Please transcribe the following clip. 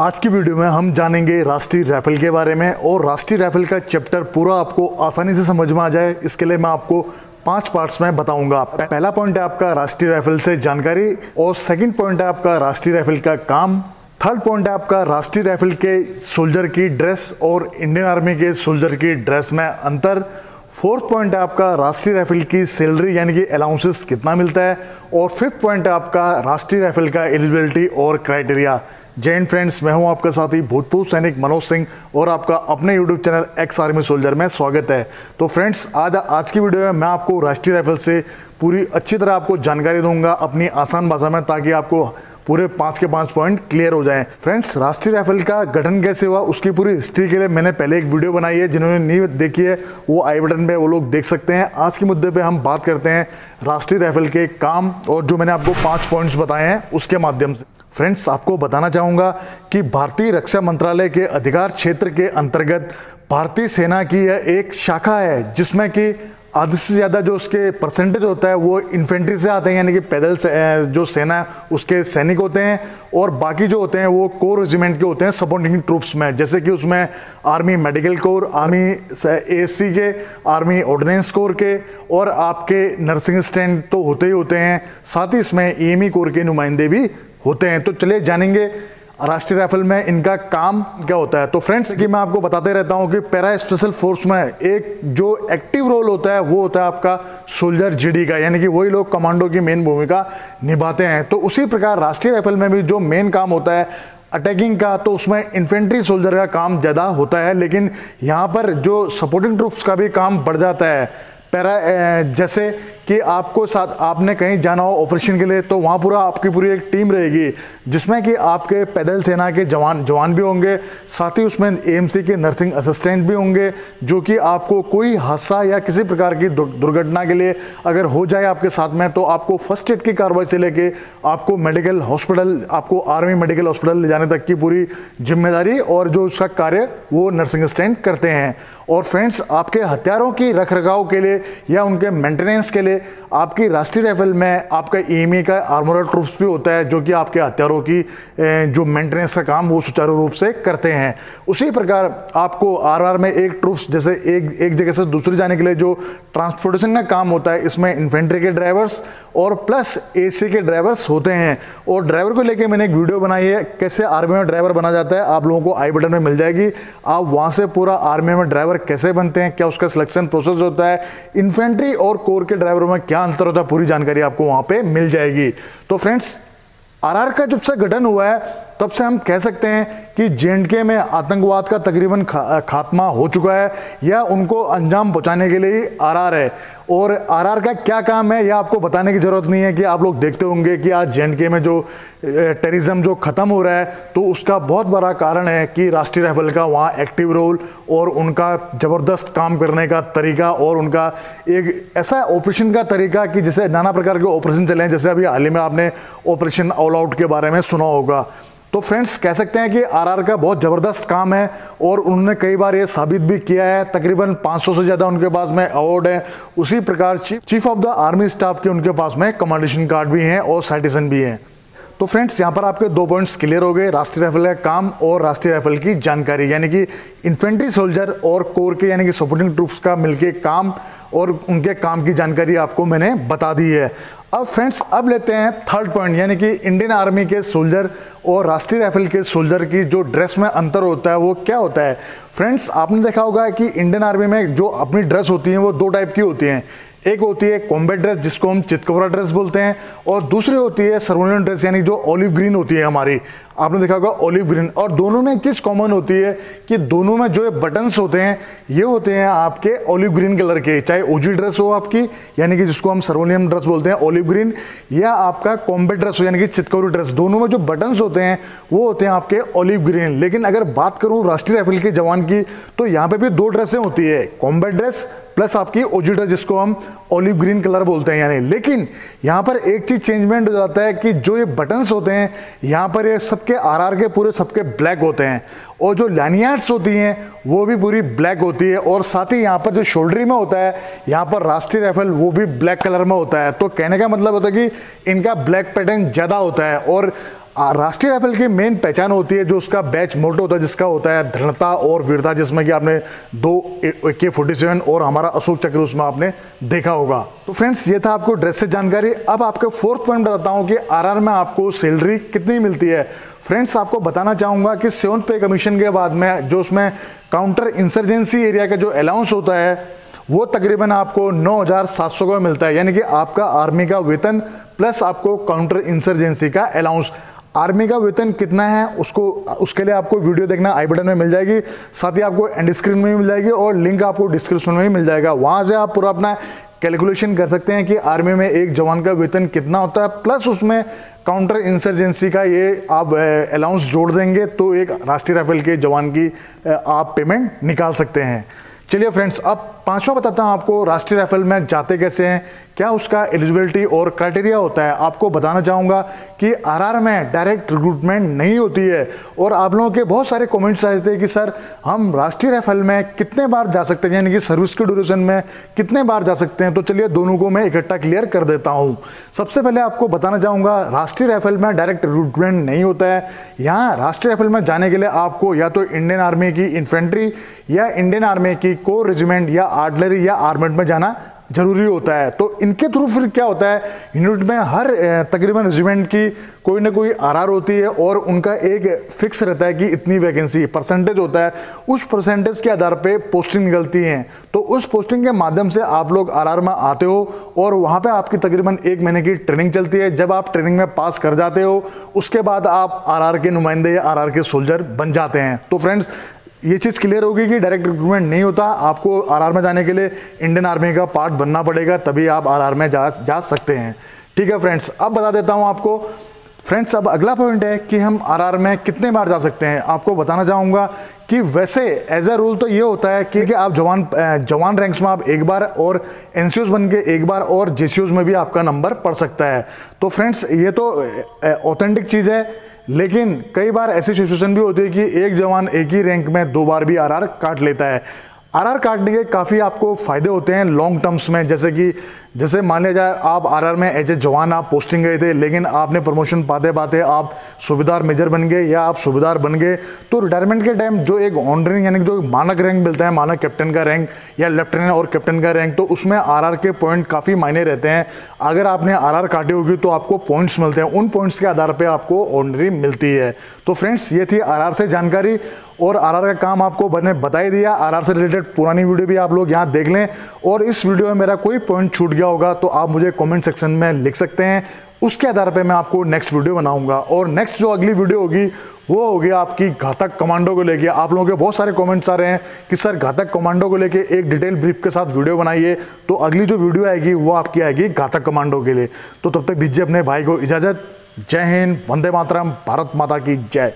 आज की वीडियो में हम जानेंगे राष्ट्रीय राइफल के बारे में और राष्ट्रीय राइफल का चैप्टर पूरा आपको आसानी से समझ में आ जाए। इसके लिए मैं आपको पाँच पार्ट्स में बताऊँगा। पहला पॉइंट है आपका राष्ट्रीय राइफल से जानकारी और सेकंड पॉइंट है आपका राष्ट्रीय राइफल का काम। थर्ड पॉइंट है आपका राष्ट्रीय राइफल के सोल्जर की ड्रेस और इंडियन आर्मी के सोल्जर की ड्रेस में अंतर। फोर्थ पॉइंट है आपका राष्ट्रीय राइफल की सैलरी यानी कि अलाउंसेस कितना मिलता है। और फिफ्थ पॉइंट है आपका राष्ट्रीय राइफल का एलिजिबिलिटी और क्राइटेरिया। जय हिंद फ्रेंड्स, मैं हूँ आपका साथी भूतपूर्व सैनिक मनोज सिंह और आपका अपने YouTube channel ex army soldier में स्वागत है। तो फ्रेंड्स, आज आज की वीडियो में मैं आपको राष्ट्रीय राइफल से पूरी अच्छी तरह आपको जानकारी दूँगा अपनी आसान भाषा में ताकि आपको पूरे पाँच के पाँच पॉइंट क्लियर हो जाएँ। फ्रेंड्स, राष्ट्रीय राइफल का गठन कैसे हुआ, उसकी पूरी हिस्ट्री के लिए मैंने पहले एक वीडियो बनाई है, जिन्होंने नहीं देखी है, वो आई बटन पे वो लोग देख सकते हैं। आज के मुद्दे पे हम बात करते हैं राष्ट्रीय राइफल के काम और जो मैंने आपको पाँच पॉइंट्स बताए हैं, उसके माध्यम से। फ्रेंड्स आपको बताना चाहूँगा कि भारतीय रक्षा मंत्रालय के अधिकार क्षेत्र के अंतर्गत भारतीय सेना की यह एक शाखा है जिसमें कि आधे से ज़्यादा जो उसके परसेंटेज होता है वो इन्फेंट्री से आते हैं यानी कि पैदल से, जो सेना उसके सैनिक होते हैं और बाकी जो होते हैं वो कोर रेजिमेंट के होते हैं सपोर्टिंग ट्रूप्स में। जैसे कि उसमें आर्मी मेडिकल कोर आर्मी ए के आर्मी ऑर्डिनेंस कोर के और आपके नर्सिंग स्टैंड तो होते ही होते हैं। साथ ही इसमें ई कोर के नुमाइंदे भी होते हैं तो चलिए जानेंगे। राष्ट्रीय राइफल में इनका काम क्या होता है? तो फ्रेंड्स कि मैं आपको बताते रहता हूँ कि पैरा स्पेशल फोर्स में एक जो एक्टिव रोल होता है, वो होता है आपका सोल्जर जीडी का, यानी कि वही लोग कमांडो की मेन भूमिका निभाते हैं। तो उसी प्रकार राष्ट्रीय राइफल में भी जो मेन काम होता है, अटैकिंग का तो उसमें इन्फेंट्री सोल्जर का काम ज़्यादा होता है, लेकिन यहाँ पर जो सपोर्टिंग ट्रूप्स का भी काम बढ़ जाता है। पैरा जैसे कि आपको साथ, आपने कहीं जाना हो ऑपरेशन के लिए तो वहाँ पूरा आपकी पूरी एक टीम रहेगी, जिसमें कि आपके पैदल सेना के जवान जवान भी होंगे, साथ ही उसमें एएमसी के नर्सिंग असिस्टेंट भी होंगे, जो कि आपको कोई हादसा या किसी प्रकार की दुर्घटना के लिए अगर हो जाए आपके साथ में तो आपको फ़र्स्ट एड की कार्रवाई से लेके आपको मेडिकल हॉस्पिटल आपको आर्मी मेडिकल हॉस्पिटल ले जाने तक की पूरी ज़िम्मेदारी और जो उसका कार्य, वो नर्सिंग असिस्टेंट करते हैं। और फ्रेंड्स आपके हथियारों की रख रखाव के लिए या उनके मेंटेनेंस के लिए आपकी राष्ट्रीय राइफल में आपका ई का आर्मोरल ट्रूप्स भी होता है, जो कि आपके हथियारों की जो मेंटेनेंस का काम वो सुचारू रूप से करते हैं। उसी प्रकार आपको आर में एक ट्रूप्स जैसे एक एक जगह से दूसरी जाने के लिए जो ट्रांसपोर्टेशन का काम होता है, इसमें इन्फेंट्री के ड्राइवर्स और प्लस ए के ड्राइवर्स होते हैं। और ड्राइवर को लेकर मैंने एक वीडियो बनाई है, कैसे आर्मी में ड्राइवर बना जाता है, आप लोगों को आई बटन में मिल जाएगी। आप वहाँ से पूरा आर्मी में ड्राइवर कैसे बनते हैं, क्या उसका सिलेक्शन प्रोसेस होता है इन्फेंट्री और कोर के ड्राइवरों में क्या अंतर होता है, पूरी जानकारी आपको वहाँ पे मिल जाएगी। तो फ्रेंड्स, आरआर का जब से गठन हुआ है तब से हम कह सकते हैं कि जे में आतंकवाद का तकरीबन खा, खात्मा हो चुका है या उनको अंजाम पहुँचाने के लिए आरआर है। और आरआर का क्या काम है यह आपको बताने की ज़रूरत नहीं है कि आप लोग देखते होंगे कि आज जे में जो टेररिज्म जो ख़त्म हो रहा है तो उसका बहुत बड़ा कारण है कि राष्ट्रीय राइफल का वहाँ एक्टिव रोल और उनका ज़बरदस्त काम करने का तरीका और उनका एक ऐसा ऑपरेशन का तरीका कि जैसे नाना प्रकार के ऑपरेशन चले हैं जैसे अभी हाल ही में आपने ऑपरेशन ऑल आउट के बारे में सुना होगा। तो फ्रेंड्स कह सकते हैं कि आरआर का बहुत ज़बरदस्त काम है और उन्होंने कई बार ये साबित भी किया है। तकरीबन 500 से ज़्यादा उनके पास में अवार्ड है। उसी प्रकार chief of the army staff के उनके पास में कमांडेशन कार्ड भी हैं और साइटिसन भी हैं। तो फ्रेंड्स, यहाँ पर आपके दो पॉइंट्स क्लियर हो गए, राष्ट्रीय राइफल का काम और राष्ट्रीय राइफल की जानकारी। यानी कि इन्फेंट्री सोल्जर और कोर के, यानी कि सपोर्टिंग ट्रूप्स का मिलके काम और उनके काम की जानकारी आपको मैंने बता दी है। अब फ्रेंड्स, अब लेते हैं थर्ड पॉइंट यानी कि इंडियन आर्मी के सोल्जर और राष्ट्रीय राइफल के सोल्जर की जो ड्रेस में अंतर होता है, वो क्या होता है? फ्रेंड्स, आपने देखा होगा कि इंडियन आर्मी में जो अपनी ड्रेस होती है, वो दो टाइप की होती हैं। एक होती है कॉम्बेट ड्रेस जिसको हम चितकबरा ड्रेस बोलते हैं, और दूसरी होती है सर्वोनियन ड्रेस यानी जो ऑलिव ग्रीन होती है हमारी। आपने देखा होगा ऑलिव ग्रीन और दोनों में एक चीज़ कॉमन होती है कि दोनों में जो बटन्स होते हैं, ये होते हैं आपके ऑलिव ग्रीन कलर के। चाहे ओजी ड्रेस हो आपकी, यानी कि जिसको हम सर्वोनियम ड्रेस बोलते हैं ऑलिव ग्रीन या आपका कॉम्बेट ड्रेस हो, यानी कि चितकौरी ड्रेस दोनों में जो बटन्स होते हैं, वो होते हैं आपके ऑलिव ग्रीन लेकिन अगर बात करूँ राष्ट्रीय राइफल के जवान की तो यहाँ पे भी दो ड्रेसें होती है। कॉम्बेट ड्रेस प्लस आपकी ओजी ड्रेस जिसको हम ऑलिव ग्रीन कलर बोलते हैं यानी। लेकिन यहाँ पर एक चीज़ चेंजमेंट हो जाता है कि जो ये बटन्स होते हैं, यहाँ पर ये सबके आर के पूरे सबके ब्लैक होते हैं। और जो लैनियार्ड्स होती हैं, वो भी पूरी ब्लैक होती है। और साथ ही यहाँ पर जो शोल्डरी में होता है, यहाँ पर राष्ट्रीय राइफल वो भी ब्लैक कलर में होता है। तो कहने का मतलब होता है कि इनका ब्लैक पैटर्न ज़्यादा होता है। और राष्ट्रीय राइफल की मेन पहचान होती है जो उसका बैच मोटो होता है जिसका होता है दृढ़ता और वीरता जिसमें कि आपने दो ए के फोर्टी सेवन और हमारा अशोक चक्र उसमें आपने देखा होगा। तो फ्रेंड्स ये था आपको ड्रेस से जानकारी। अब आपके फोर्थ पॉइंट बताता हूँ कि आर में आपको सैलरी कितनी मिलती है। फ्रेंड्स आपको बताना चाहूँगा कि सेवन पे कमीशन के बाद में जो उसमें काउंटर इंसर्जेंसी एरिया का जो अलाउंस होता है वो तकरीबन आपको 9,700 का मिलता है। यानी कि आपका आर्मी का वेतन प्लस आपको काउंटर इंसर्जेंसी का अलाउंस आर्मी का वेतन कितना है, उसको, उसके लिए आपको वीडियो देखना, आई बटन में मिल जाएगी। साथ ही आपको एंड स्क्रीन में भी मिल जाएगी और लिंक आपको डिस्क्रिप्शन में भी मिल जाएगा। वहाँ से आप पूरा अपना कैलकुलेशन कर सकते हैं कि आर्मी में एक जवान का वेतन कितना होता है प्लस उसमें काउंटर इंसर्जेंसी का ये आप अलाउंस जोड़ देंगे तो एक राष्ट्रीय राइफल के जवान की आप पेमेंट निकाल सकते हैं। चलिए फ्रेंड्स अब पांचवा बताता हूँ आपको राष्ट्रीय राइफल में जाते कैसे हैं क्या उसका एलिजिबिलिटी और क्राइटेरिया होता है? आपको बताना चाहूँगा कि आरआर में डायरेक्ट रिक्रूटमेंट नहीं होती है। और आप लोगों के बहुत सारे कमेंट्स आए थे कि, सर, हम राष्ट्रीय राइफल में कितने बार जा सकते हैं? यानी कि सर्विस के ड्यूरेशन में कितने बार जा सकते हैं? तो चलिए दोनों को मैं इकट्ठा क्लियर कर देता हूँ। सबसे पहले आपको बताना चाहूँगा, राष्ट्रीय राइफल में डायरेक्ट रिक्रूटमेंट नहीं होता है। यहाँ राष्ट्रीय राइफल में जाने के लिए आपको या तो इंडियन आर्मी की इन्फेंट्री या इंडियन आर्मी की कोर रेजिमेंट या आर्टलरी या आर्मेंट में जाना ज़रूरी होता है। तो इनके थ्रू फिर क्या होता है? यूनिट में हर तकरीबन रेजिमेंट की कोई ना कोई आर होती है और उनका एक फिक्स रहता है कि इतनी वैकेंसी, परसेंटेज होता है। उस परसेंटेज के आधार पे पोस्टिंग निकलती हैं। तो उस पोस्टिंग के माध्यम से आप लोग आर में आते हो और वहाँ पे आपकी तकरीबन एक महीने की ट्रेनिंग चलती है। जब आप ट्रेनिंग में पास कर जाते हो, उसके बाद आप आर के नुमाइंदे या आर के सोल्जर बन जाते हैं। तो फ्रेंड्स ये चीज़ क्लियर होगी कि डायरेक्ट रिक्रूटमेंट नहीं होता। आपको आरआर में जाने के लिए इंडियन आर्मी का पार्ट बनना पड़ेगा तभी आप आरआर में जा जा सकते हैं। ठीक है फ्रेंड्स अब बता देता हूँ आपको। फ्रेंड्स अब अगला पॉइंट है कि हम आरआर में कितने बार जा सकते हैं। आपको बताना चाहूँगा कि वैसे एज ए रूल तो ये होता है कि, कि आप जवान जवान रैंक्स में आप एक बार और एन बन के एक बार और जे में भी आपका नंबर पड़ सकता है। तो फ्रेंड्स ये तो ऑथेंटिक चीज़ है। लेकिन कई बार ऐसी सिचुएशन भी होती है कि एक जवान एक ही रैंक में दो बार भी आरआर काट लेता है। आरआर काटने के काफ़ी आपको फ़ायदे होते हैं लॉन्ग टर्म्स में, जैसे कि जैसे मान लिया जाए, आप आरआर में एज ए जवान आप पोस्टिंग गए थे, लेकिन आपने प्रमोशन पाते पाते आप सूबेदार मेजर बन गए या आप सूबेदार बन गए तो रिटायरमेंट के टाइम जो एक ऑनरिंग यानी जो मानक रैंक मिलता है, मानक कैप्टन का रैंक या लेफ्टिनेंट और कैप्टन का रैंक तो उसमें आर के पॉइंट काफ़ी मायने रहते हैं। अगर आपने आर काटी होगी तो आपको पॉइंट्स मिलते हैं। उन पॉइंट्स के आधार पर आपको ऑनरी मिलती है। तो फ्रेंड्स ये थी आर से जानकारी और आर का काम आपको मैंने बता ही दिया। आर से रिलेटेड पुरानी वीडियो भी आप लोग यहाँ देख लें और इस वीडियो में मेरा कोई पॉइंट छूट गया होगा तो आप मुझे कमेंट सेक्शन में लिख सकते हैं। उसके आधार पे मैं आपको नेक्स्ट वीडियो बनाऊँगा। और नेक्स्ट जो अगली वीडियो होगी, वो होगी आपकी घातक कमांडो को लेके। आप लोगों के बहुत सारे कमेंट्स आ रहे हैं कि, सर, घातक कमांडो को लेके एक डिटेल ब्रीफ के साथ वीडियो बनाइए। तो अगली जो वीडियो आएगी, वो आपकी आएगी घातक कमांडो के लिए। तो तब तक दीजिए अपने भाई को इजाज़त। जय हिंद, वंदे मातरम, भारत माता की जय।